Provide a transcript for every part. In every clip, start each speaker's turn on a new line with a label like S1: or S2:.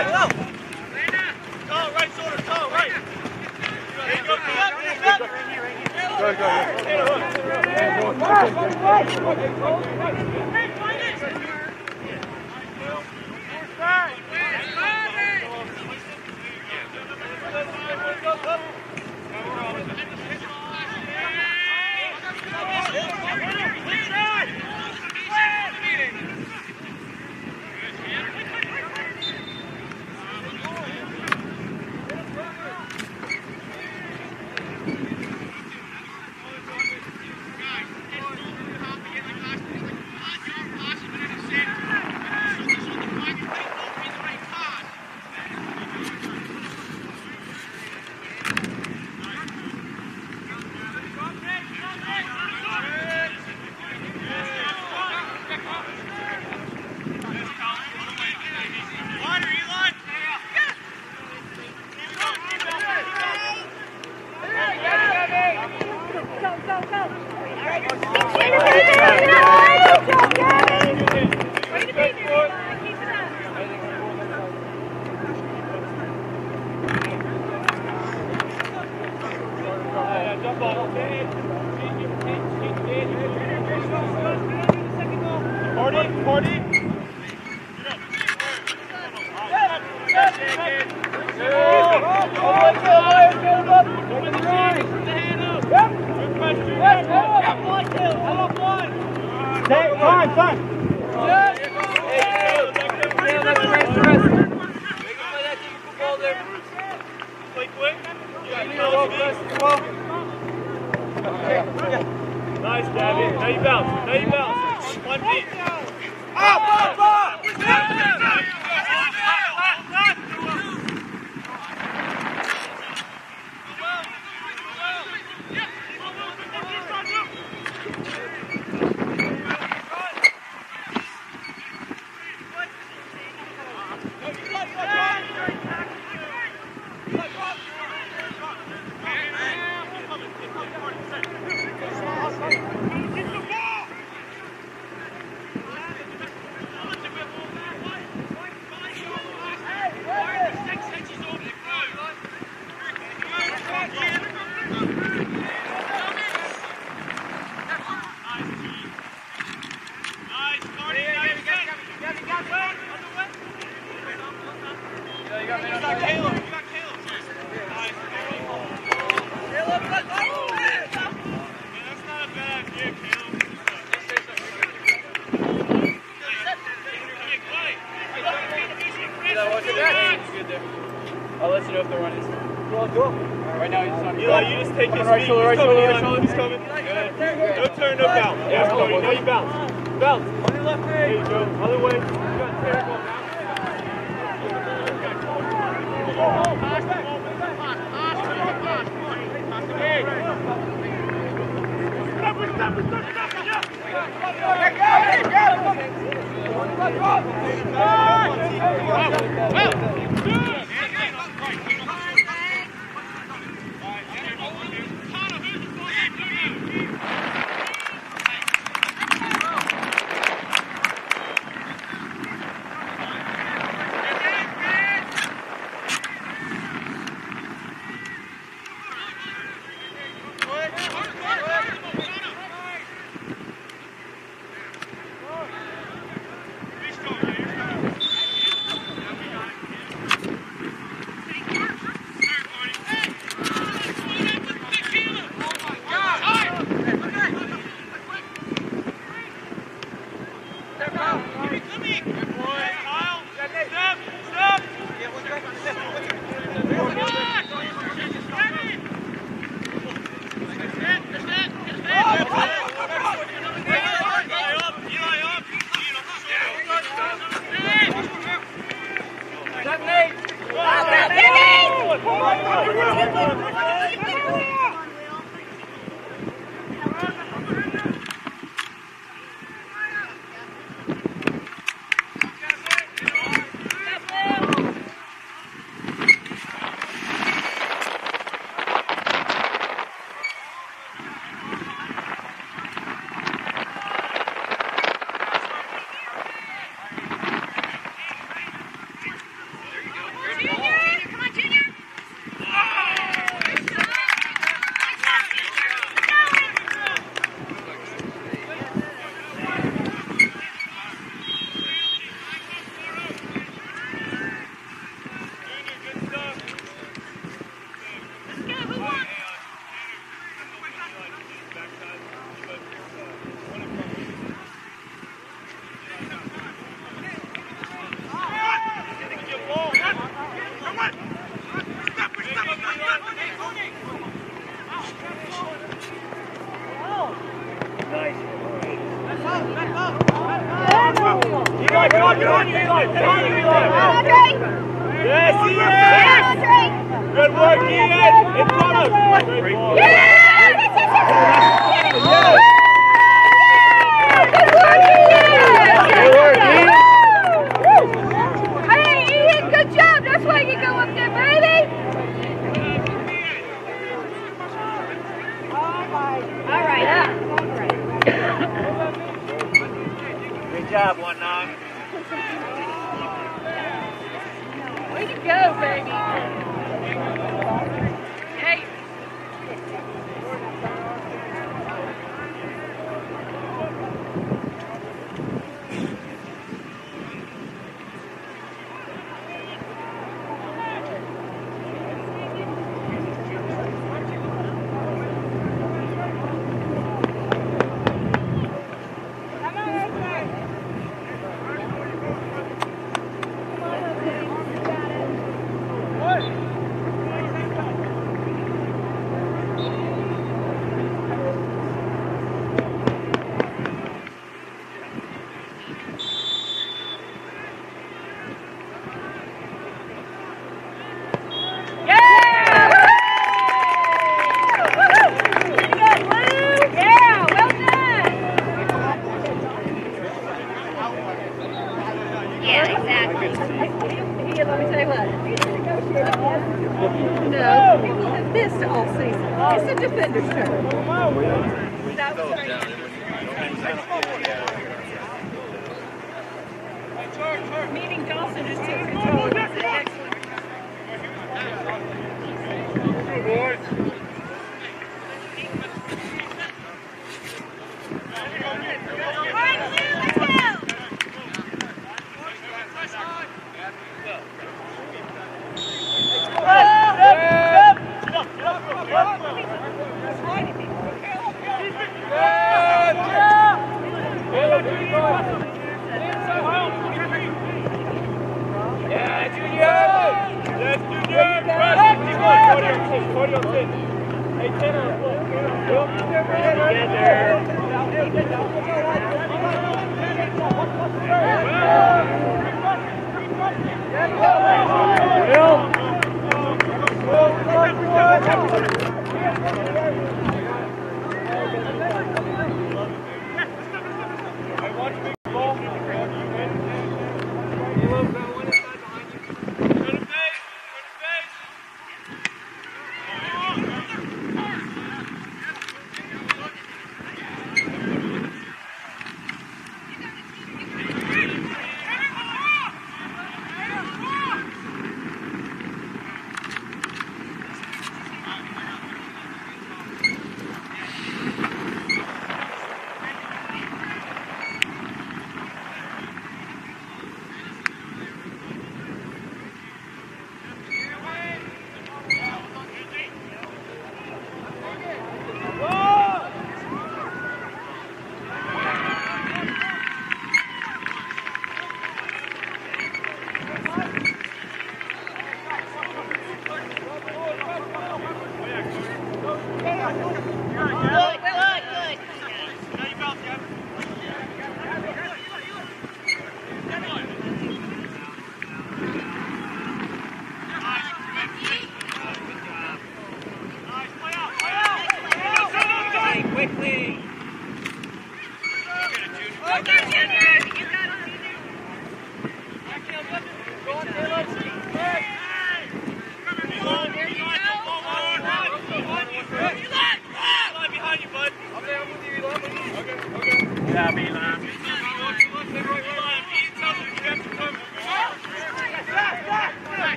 S1: Go, go, go.
S2: Right, right, right.
S3: I'll let you know if the run is. Right now, he's just on
S2: Eli, you just take his
S3: Right shoulder, right shoulder, right shoulder.
S2: He's coming. Good. No turn, no bounce. Yeah, Cody. Now you bounce. Bounce. On your left There you go. Other way. You got terrible bounce. Well, well.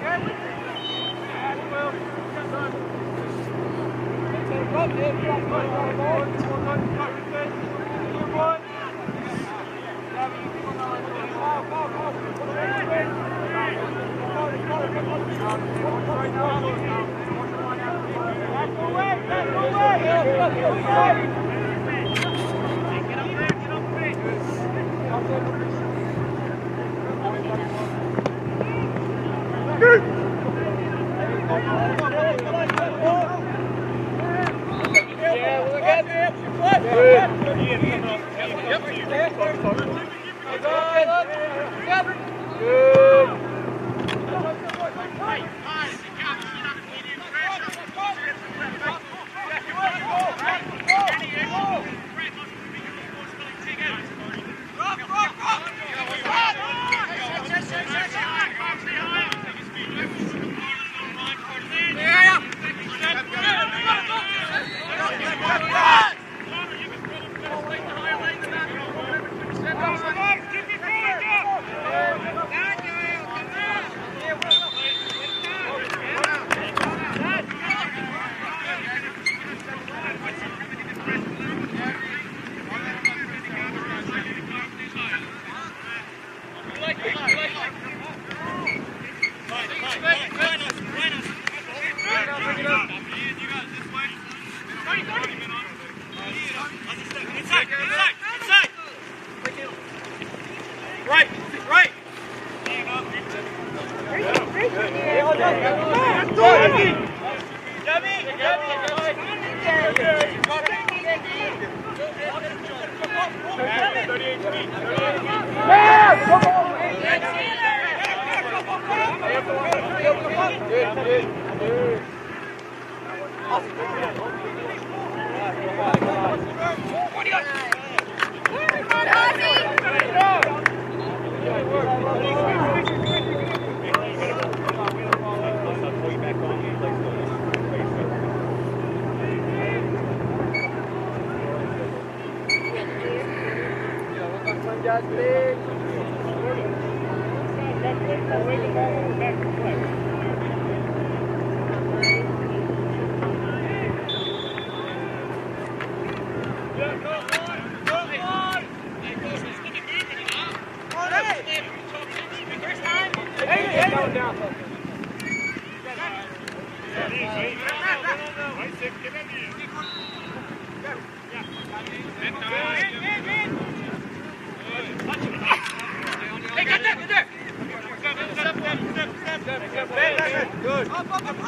S2: Right,
S1: up,
S2: up.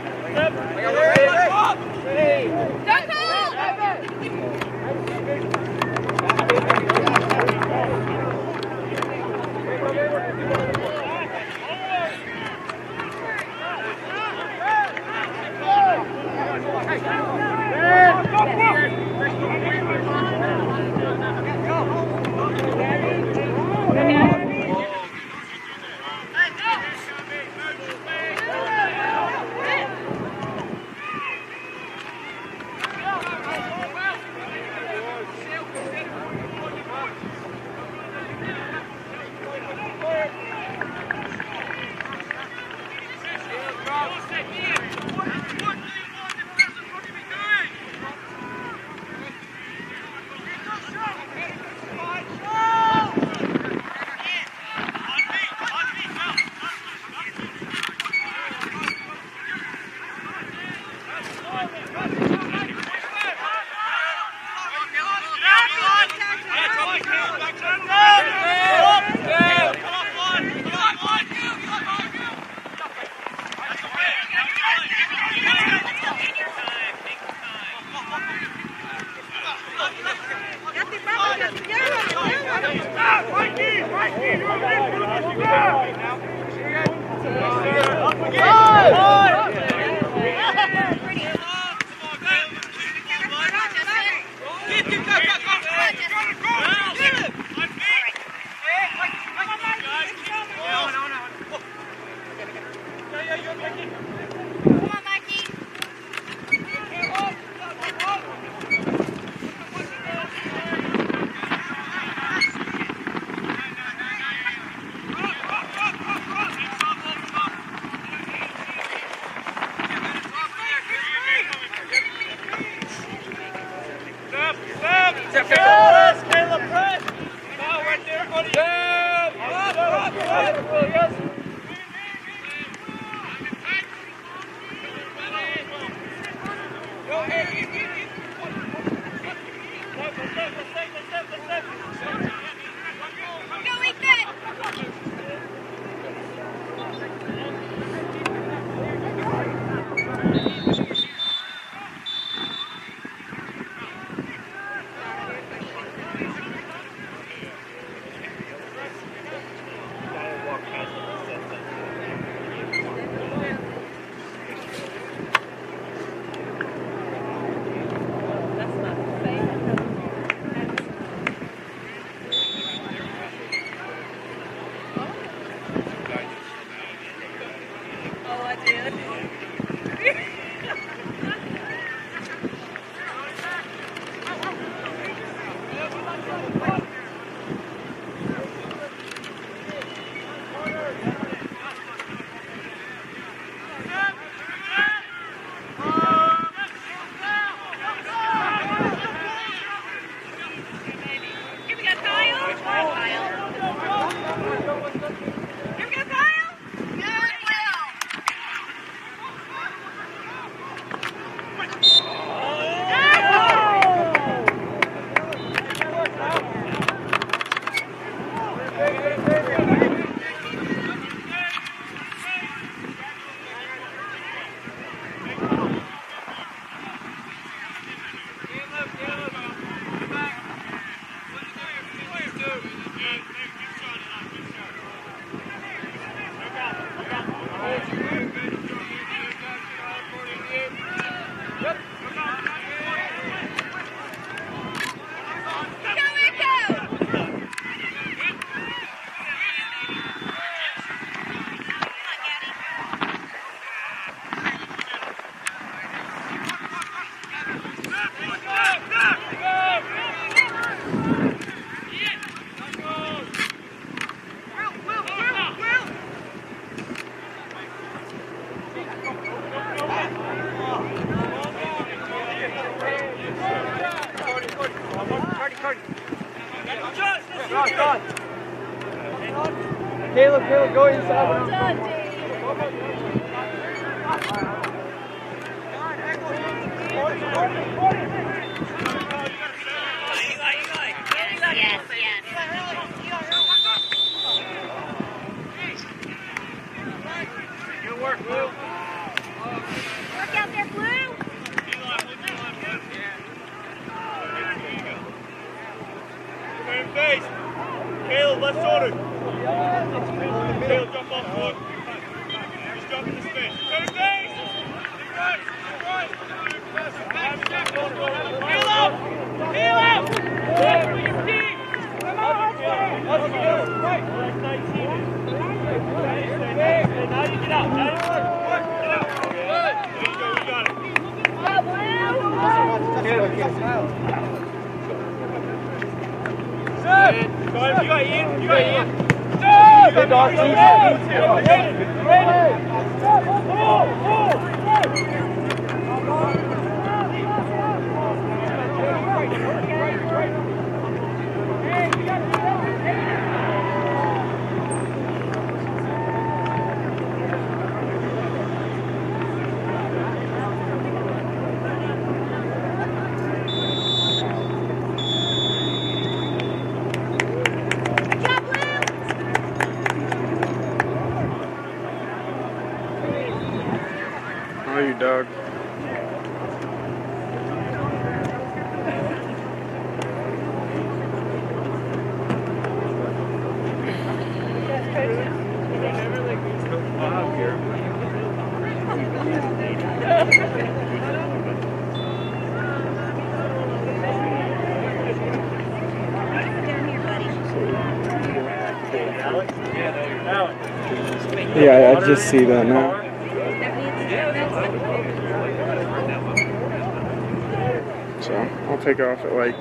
S2: Caleb,
S4: just
S2: see that now. So I'll take off at like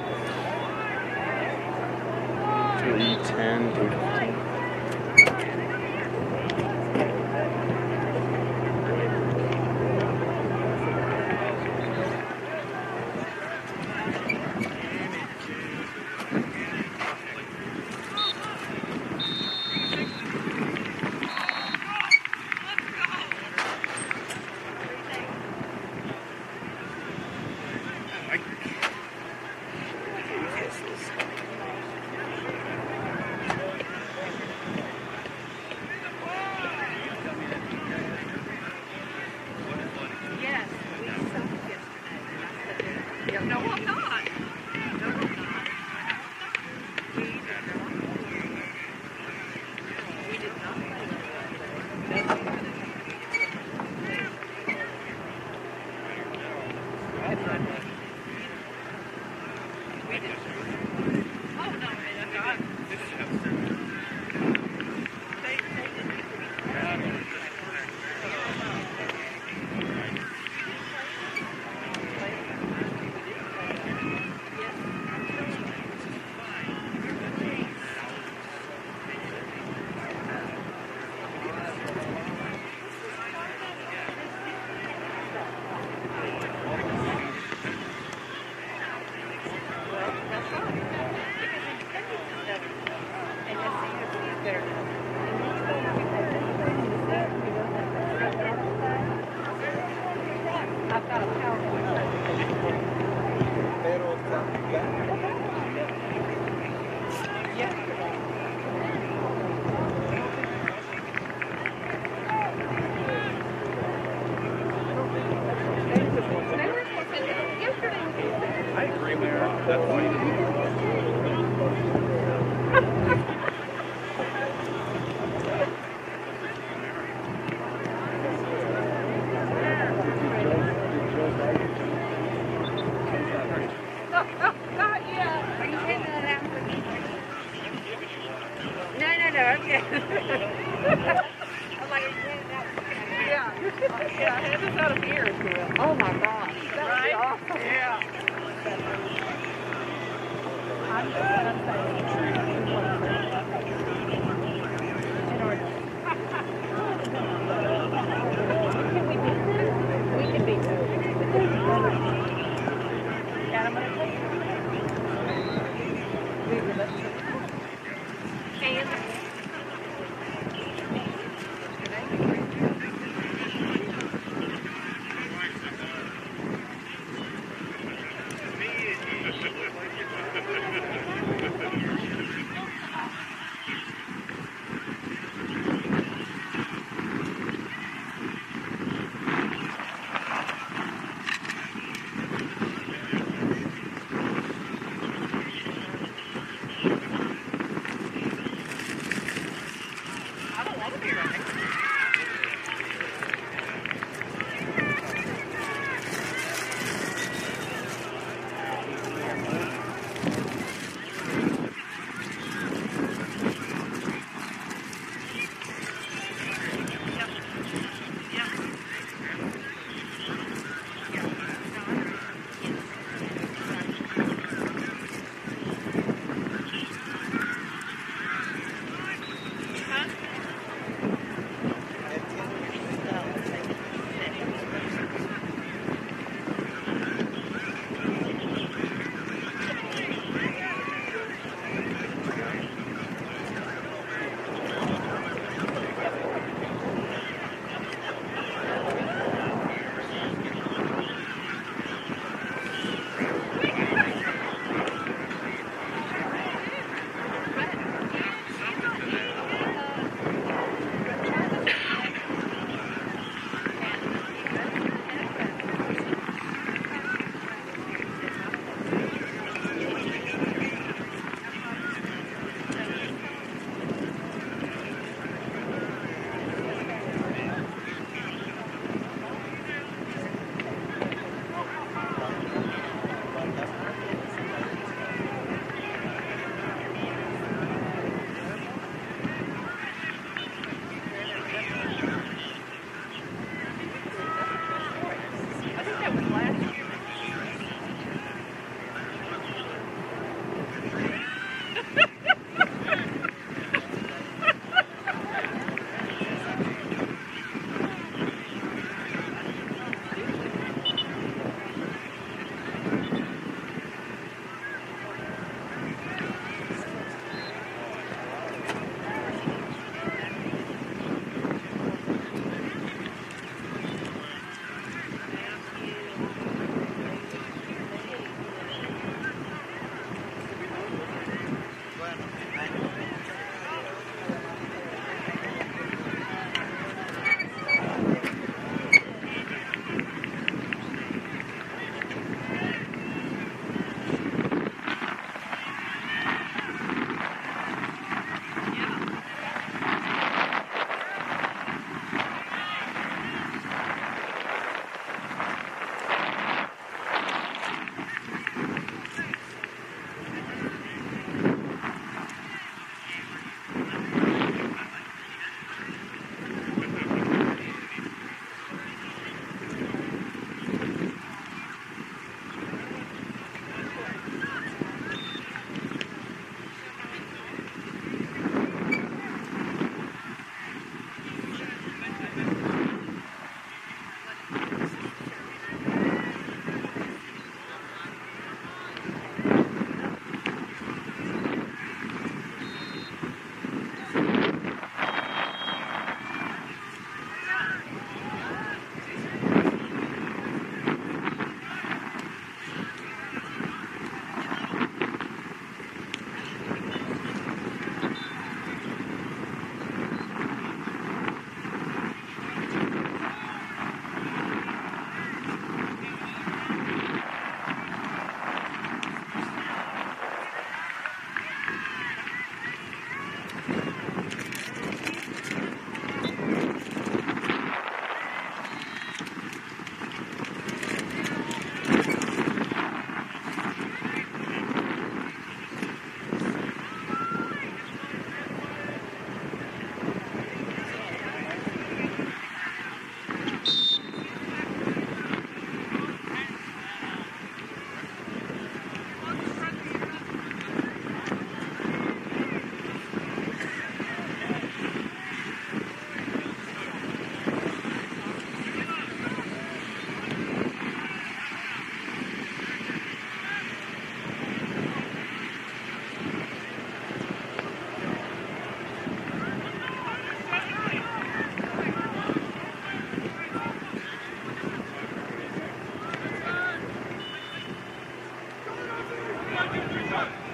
S2: Good,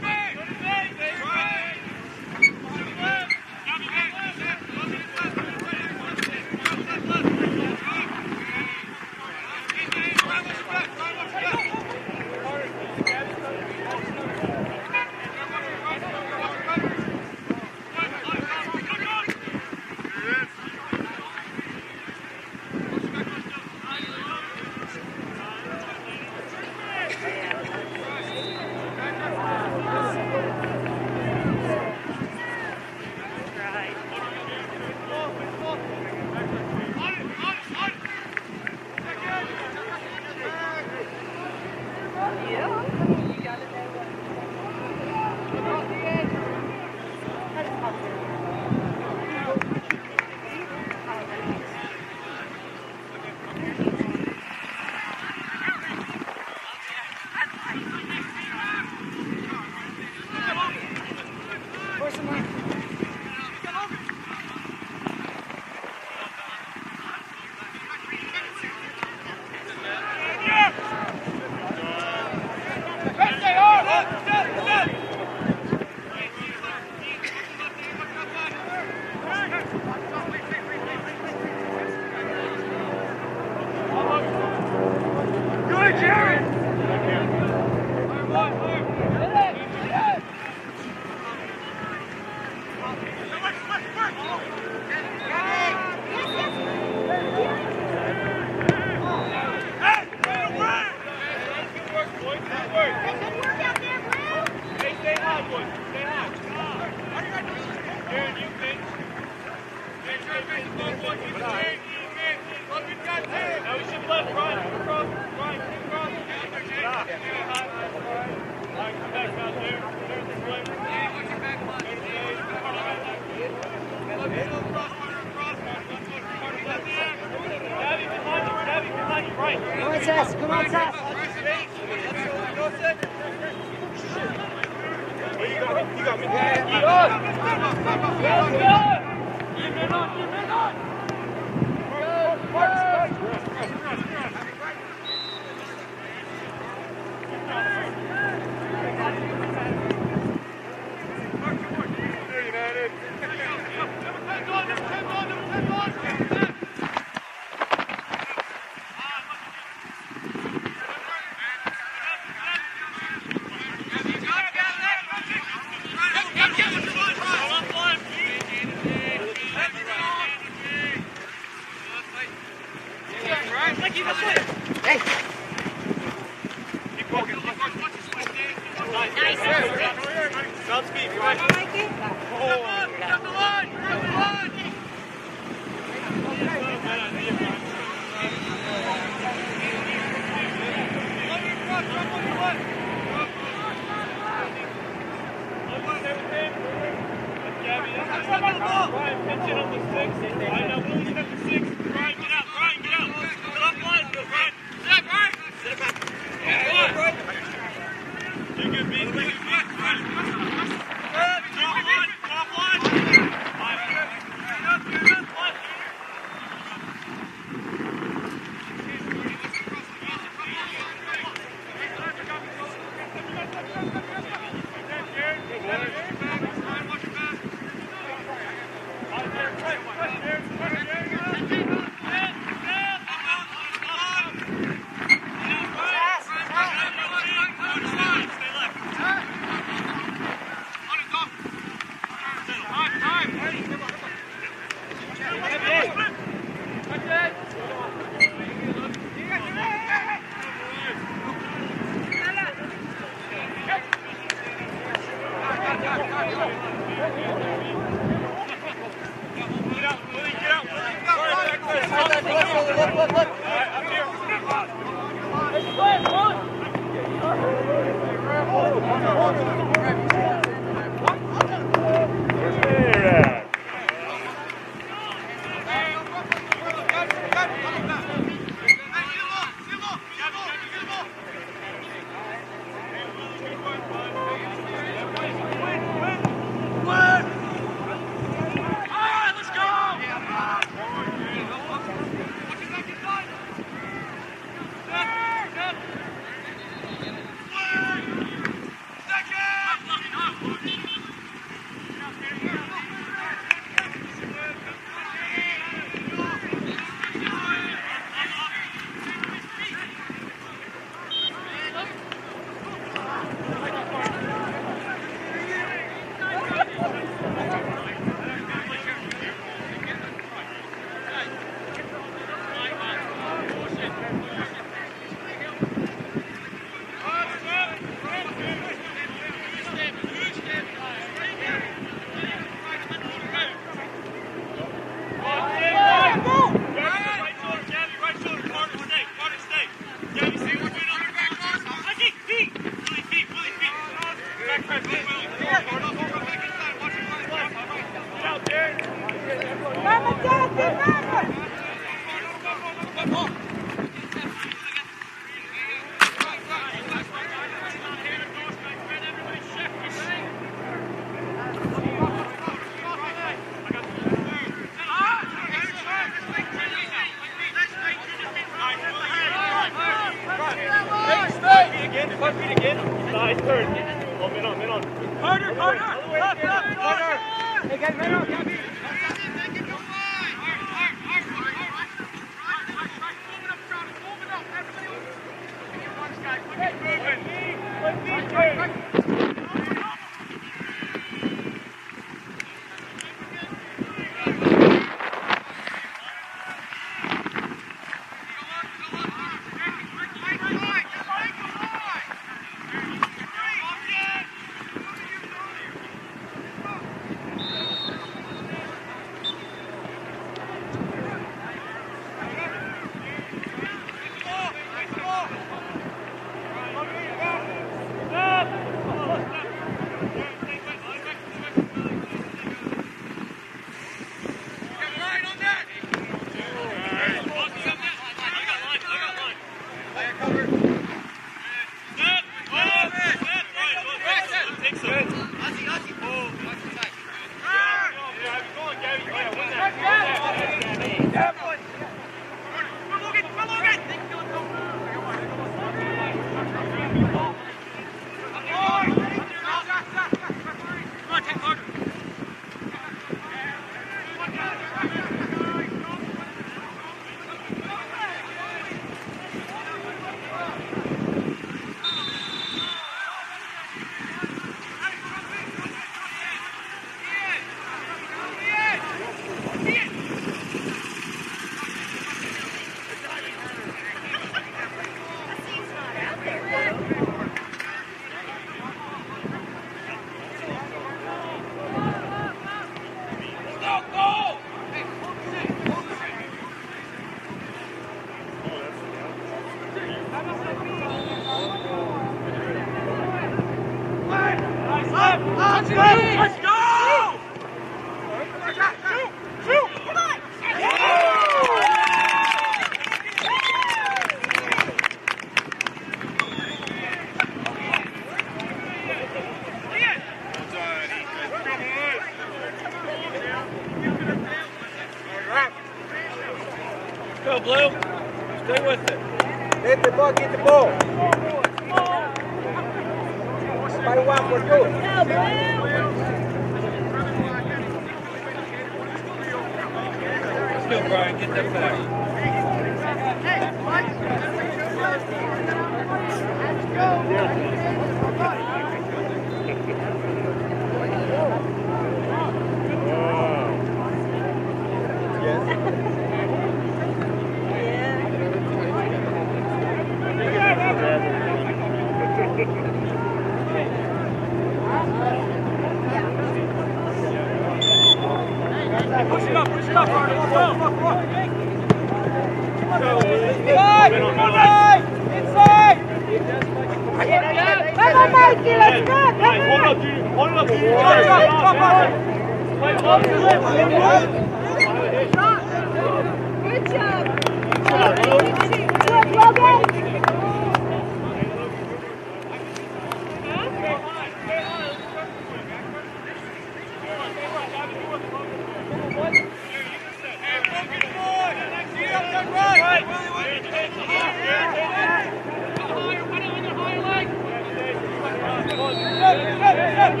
S2: Come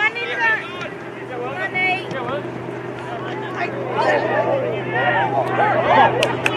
S3: on,
S2: Nita. Come on, Nate.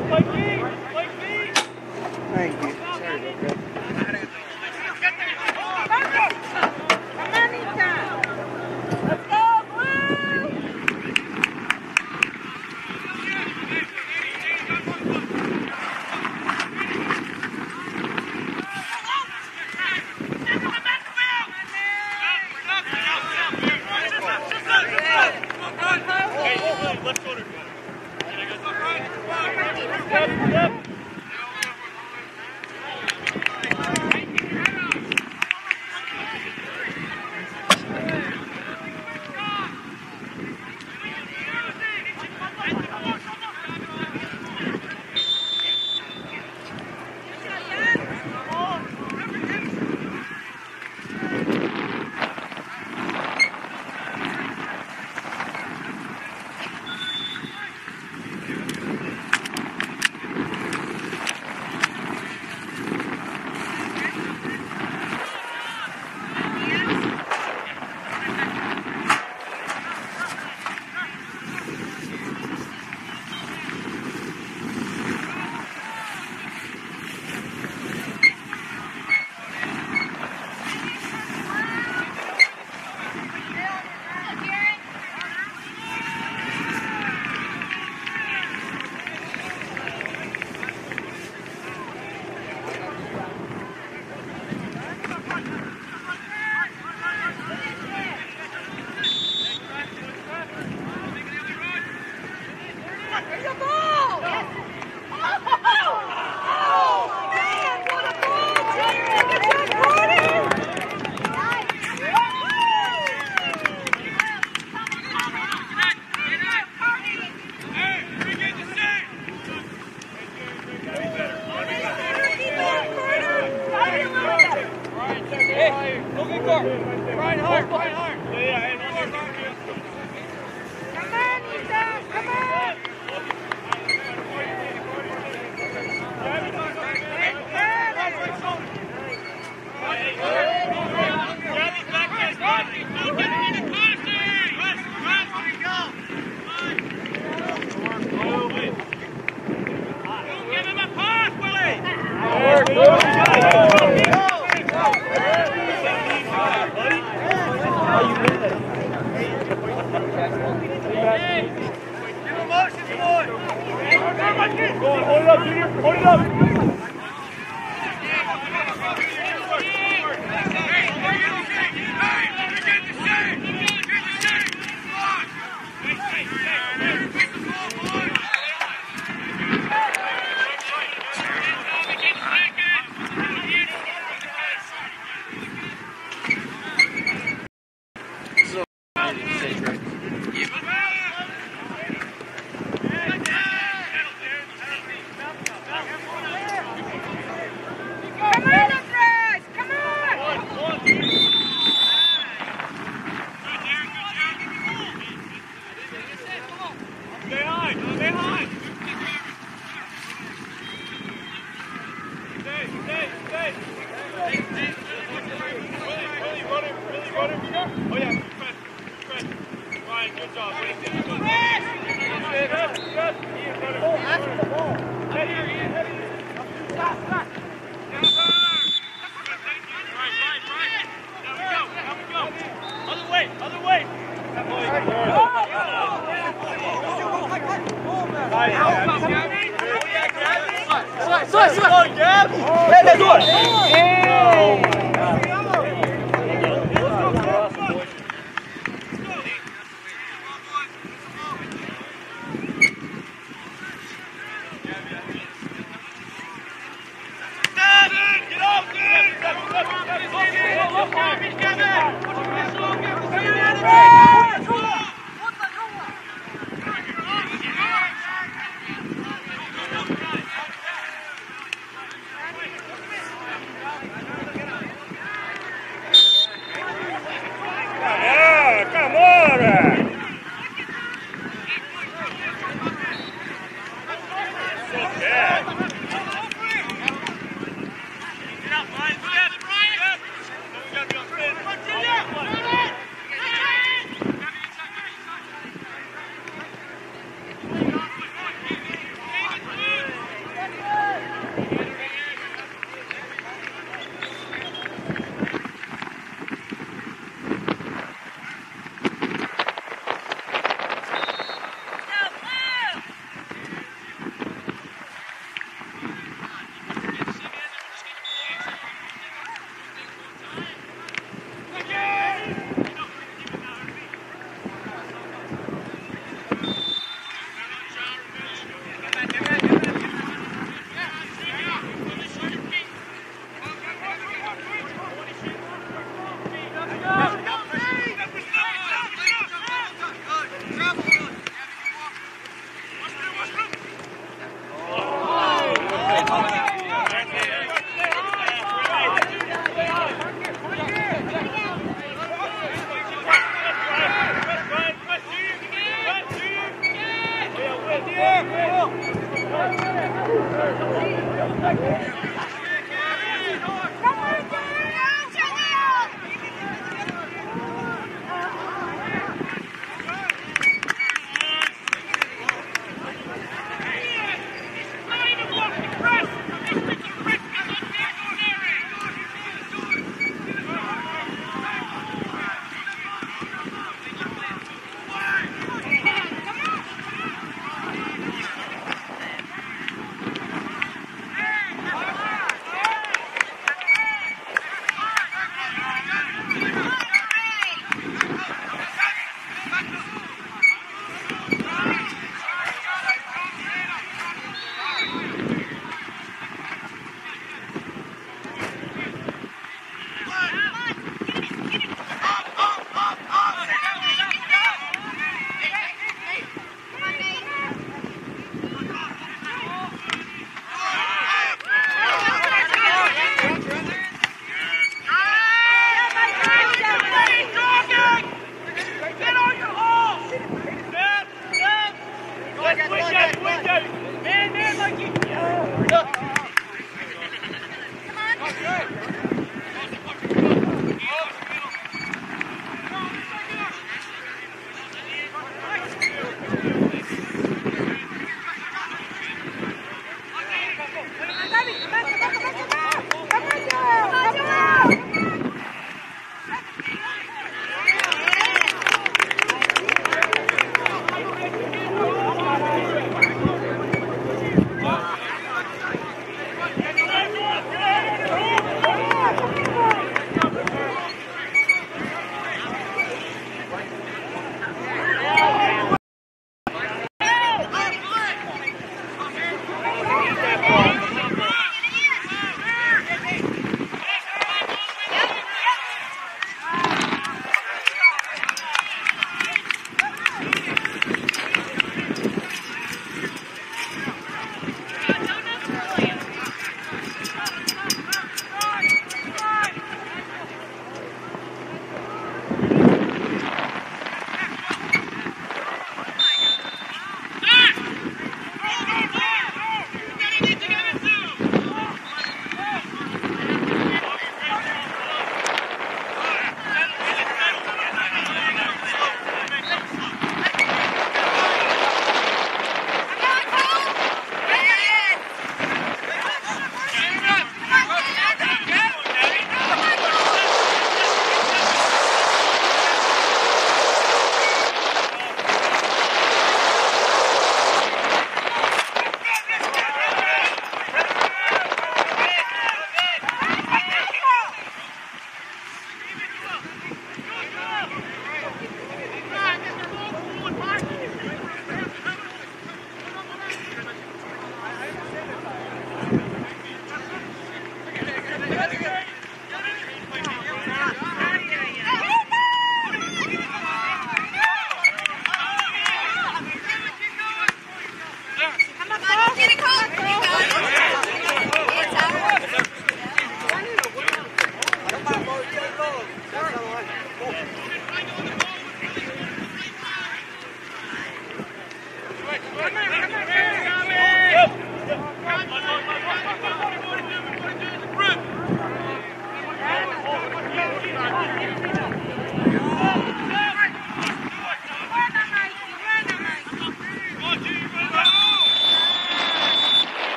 S2: Come on, fight. Come